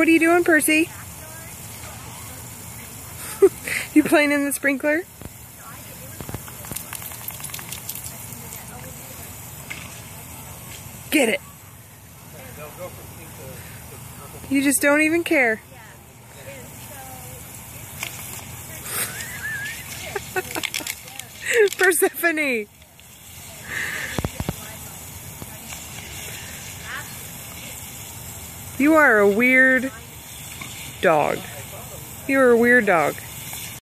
What are you doing, Percy? you playing in the sprinkler? Get it. You just don't even care. Persephone. You are a weird dog. You're a weird dog.